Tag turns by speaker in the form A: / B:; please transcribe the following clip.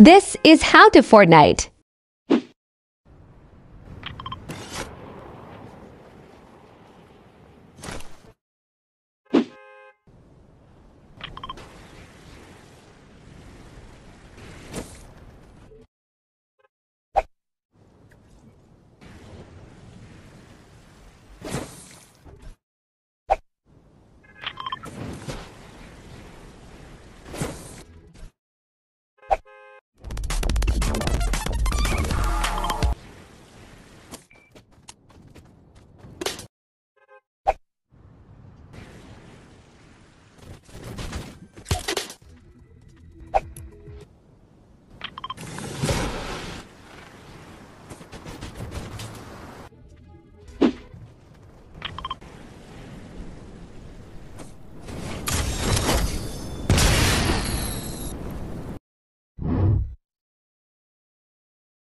A: This is How to Fortnite.